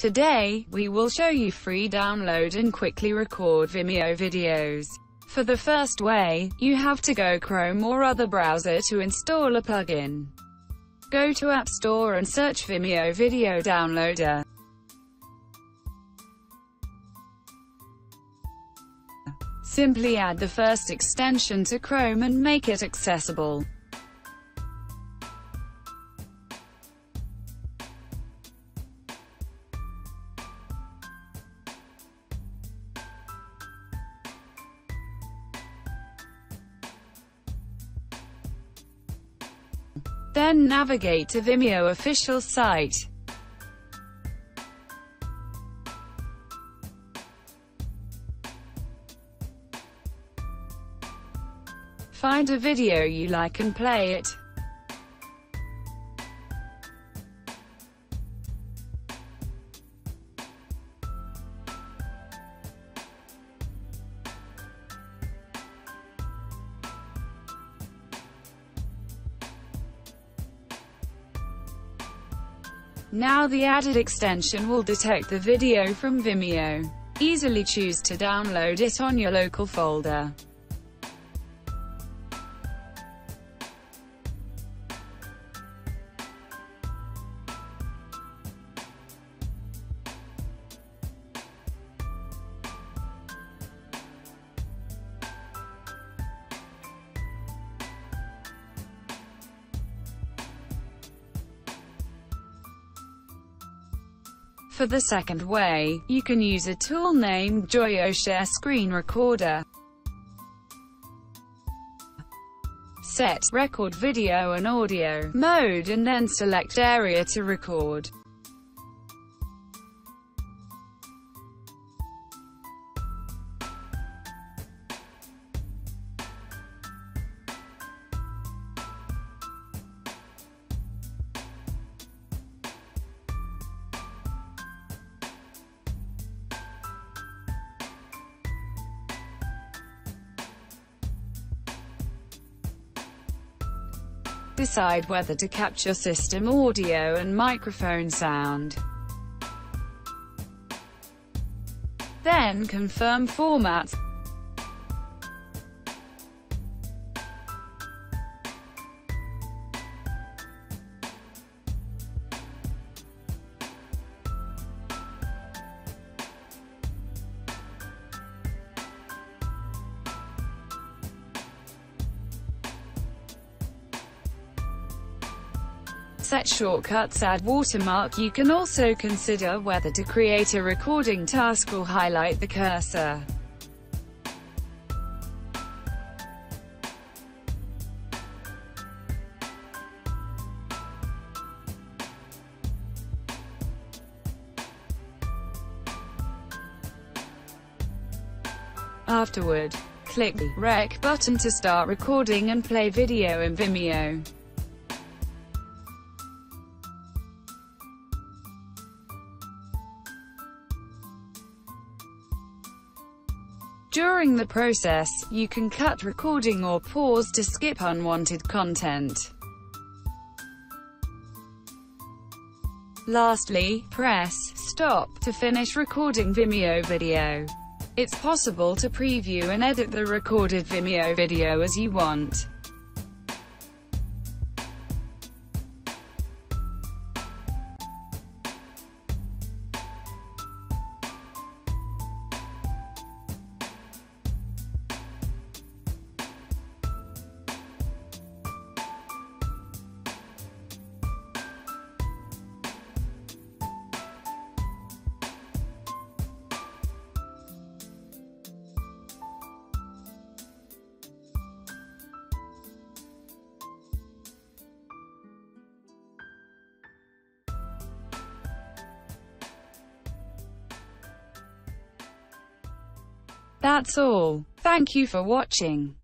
Today, we will show you free download and quickly record Vimeo videos. For the first way, you have to go Chrome or other browser to install a plugin. Go to App Store and search Vimeo Video Downloader. Simply add the first extension to Chrome and make it accessible. Then navigate to Vimeo official site. Find a video you like and play it. Now the added extension will detect the video from Vimeo. Easily choose to download it on your local folder. For the second way, you can use a tool named JoyoShare Screen Recorder. Set Record Video and Audio mode and then select Area to record. Decide whether to capture system audio and microphone sound. Then confirm format. Set shortcuts add watermark You can also consider whether to create a recording task or highlight the cursor. Afterward, click the Rec button to start recording and play video in Vimeo. During the process, you can cut recording or pause to skip unwanted content. Lastly, press Stop to finish recording Vimeo video. It's possible to preview and edit the recorded Vimeo video as you want. That's all. Thank you for watching.